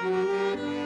Música